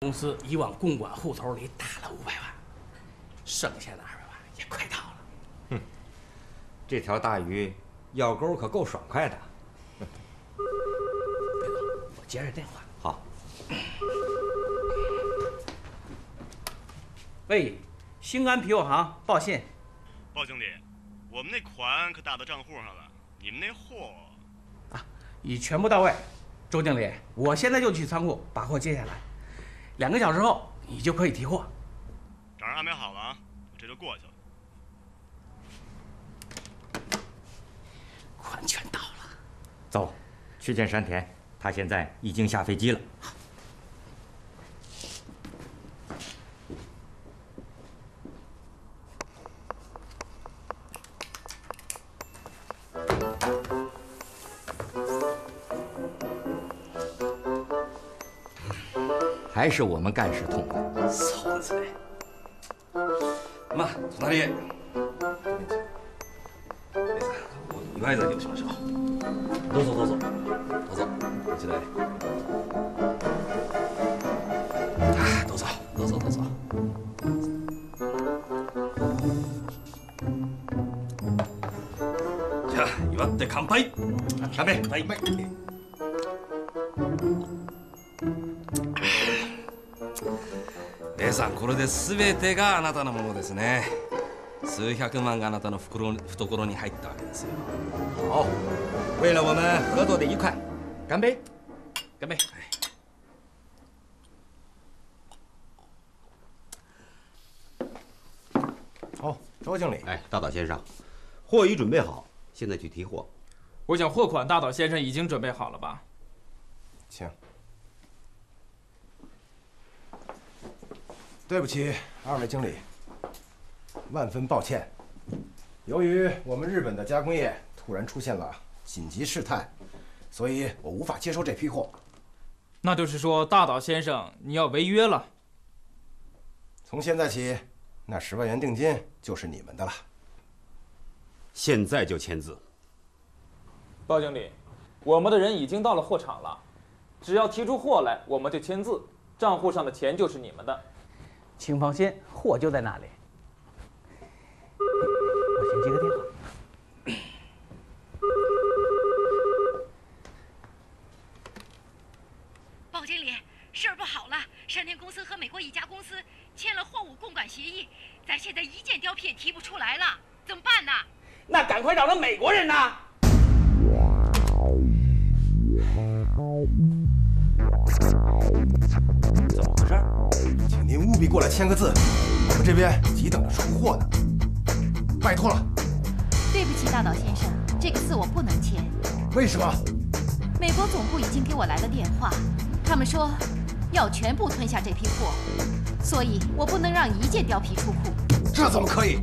公司已往公馆户头里打了五百万，剩下的二百万也快到了。哼，这条大鱼咬钩可够爽快的。我接着电话。好。喂，兴安皮货行报信。鲍经理，我们那款可打到账户上了，你们那货啊，已全部到位。周经理，我现在就去仓库把货接下来。两个小时后，你就可以提货。找人安排好了啊，我这就过去了。款全到了，走，去见山田，他现在已经下飞机了。还是我们干事痛快。操子！まあ隣へ。祝い酒をしましょう。どうぞどうぞ。どうぞこちらへ。あどうぞどうぞどうぞ。じゃあ祝って乾杯。乾杯。乾杯。 さんこれで全てがあなたのものですね数百万があなたの袋懐に入ったわけですよ好为了我们合作的愉快干杯干杯好周经理哎大岛先生货已准备好现在去提货我想货款大岛先生已经准备好了吧请 对不起，二位经理，万分抱歉。由于我们日本的加工业突然出现了紧急事态，所以我无法接收这批货。那就是说，大岛先生，你要违约了。从现在起，那十万元定金就是你们的了。现在就签字。鲍经理，我们的人已经到了货场了，只要提出货来，我们就签字，账户上的钱就是你们的。请放心，货就在那里。我先接个电话。鲍经理，事儿不好了！山田公司和美国一家公司签了货物共管协议，咱现在一件貂皮也提不出来了，怎么办呢？那赶快找到美国人呐！请您务必过来签个字，我们这边急等着出货呢，拜托了。对不起，大岛先生，这个字我不能签。为什么？美国总部已经给我来了电话，他们说要全部吞下这批货，所以我不能让一件貂皮出库。这怎么可以？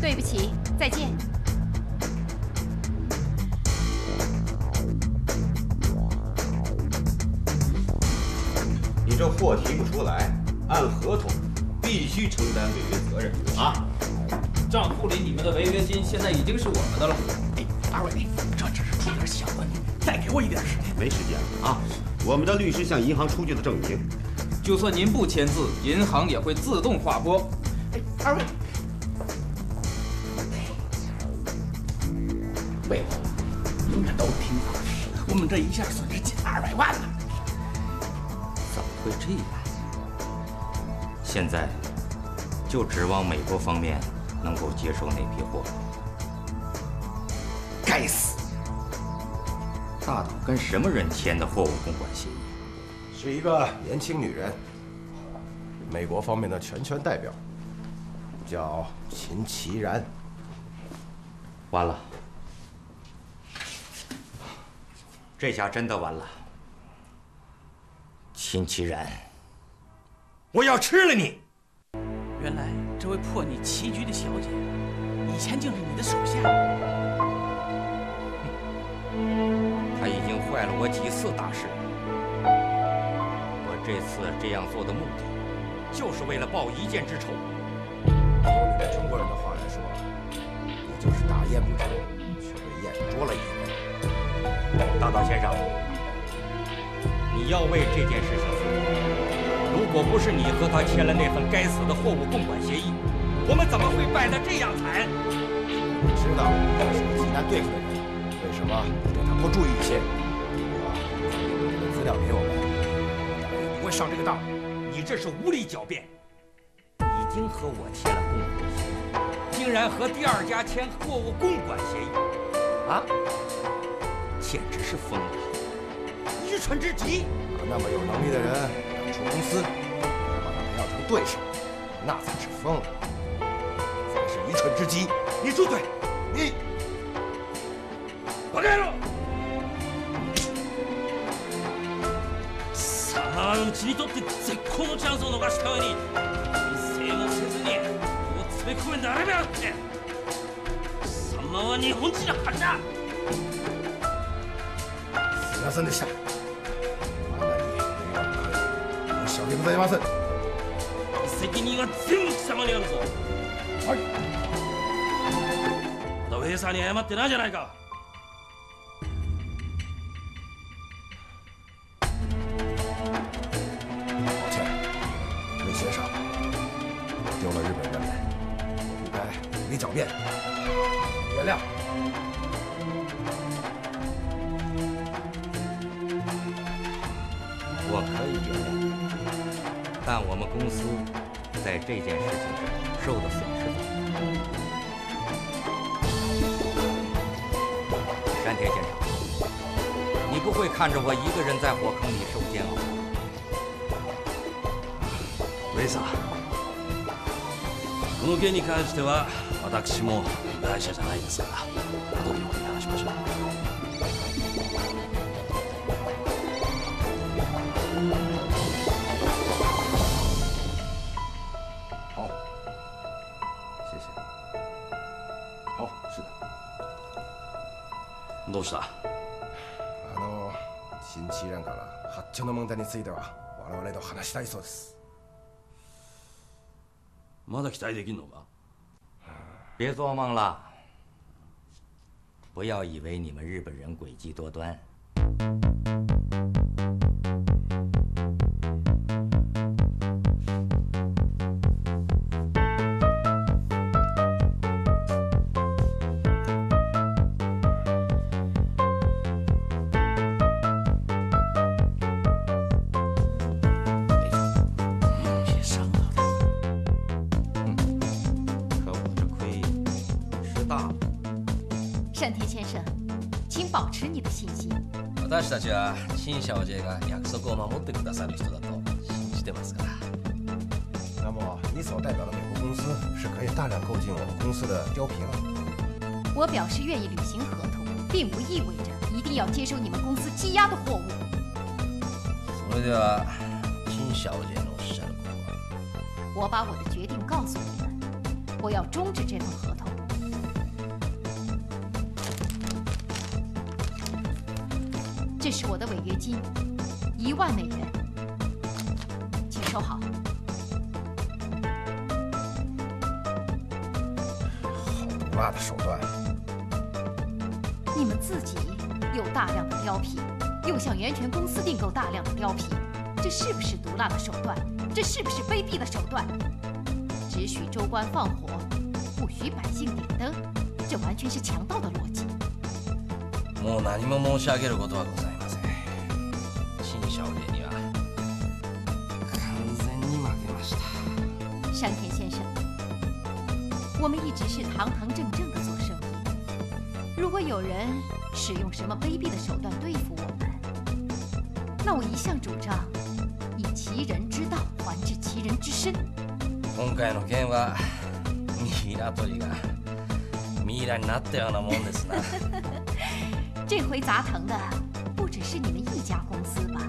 对不起，再见。你这货提不出来，按合同必须承担违约责任啊！账户里你们的违约金现在已经是我们的了。哎，二位，这只是出点小问题，再给我一点时间。没时间了啊！我们的律师向银行出具了证明，就算您不签字，银行也会自动划拨。哎，二位，喂，你们都听到了，我们这一下损失近二百万了。怎么会这样？现在就指望美国方面能够接受那批货。该死！大岛跟什么人签的货物公管协议？是一个年轻女人，美国方面的全权代表，叫秦其然。完了，这下真的完了。秦其然，我要吃了你！原来这位破你棋局的小姐，以前竟是你的手下。她已经坏了我几次大事。我这次这样做的目的，就是为了报一箭之仇。用你们中国人的话来说，也就是打雁不成，却被雁捉了一回。大岛先生，你要为这件事情负责。如果不是你和他签了那份该死的货物共管协议，我们怎么会败得这样惨？我知道他是个极难对付的人，为什么不对他多注意一些？我把的资料给我们，我也不会上这个当。你这是无理狡辩！已经和我签了共管协议，竟然和第二家签货物共管协议，啊！简直是疯了，愚蠢至极！把那么有能力的人出公司，对手，那才是疯了，才是愚蠢之极。你住嘴！你バカ野郎！佐川のうちにとって絶好のチャンスを逃した上に一斉もせずにこう詰め込め並べやがって貴様は日本人の恥だすみませんでした。あなたに迷惑かけ申し訳ございません。責任は全部貴様にあるぞはい。まだウェイサーに謝ってないじゃないか抱歉，魏先生，我丢了日本人，我不该无理狡辩，原谅。我可以原谅，但我们公司 在这件事情上受的损失怎么样？山田先生，你不会看着我一个人在火坑里受煎熬吧？ウェイサーこの件に関しては私も被害者じゃないですから後でゆっくり話しましょう うした？あの新知覧から発注の問題については我々と話したいそうです。まだ期待できんのか？别做梦了！不要以为你们日本人诡计多端。保持你的信心。私たちは陳小姐が約束を守ってくださる人だと信じてますから那么你所代表的美国公司是可以大量购进我们公司的貂皮了。我表示愿意履行合同，并不意味着一定要接受你们公司积压的货物。それでは陳小姐のおっしゃることは我把我的决定告诉你们，我要终止这份合同。 这是我的违约金，一万美元，请收好。好毒辣的手段！你们自己有大量的貂皮，又向源泉公司订购大量的貂皮，这是不是毒辣的手段？这是不是卑鄙的手段？只许州官放火，不许百姓点灯，这完全是强盗的逻辑。もう何も申し上げることはございません陳 小姐には完全に負けました山田先生，我们一直是堂堂正正的做生意。如果有人使用什么卑鄙的手段对付我们，那我一向主张以其人之道还治其人之身。今回の件はミイラ取りがミイラになったようなもんですな这回砸疼的不 只是你们一家公司吧？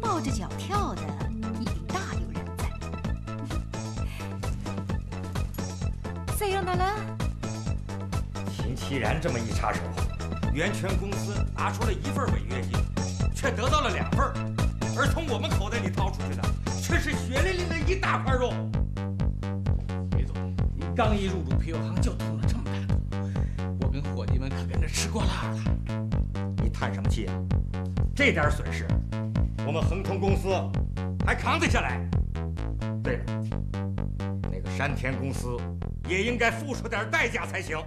抱着脚跳的一定大有人在。さよなら。秦其然这么一插手，源泉公司拿出了一份违约金，却得到了两份儿，而从我们口袋里掏出去的却是血淋淋的一大块肉。魏总，你刚一入主啤酒行就捅了这么大头，我跟伙计们可跟着吃过辣了。 你叹什么气啊？这点损失，我们恒通公司还扛得下来？对了，那个山田公司也应该付出点代价才行。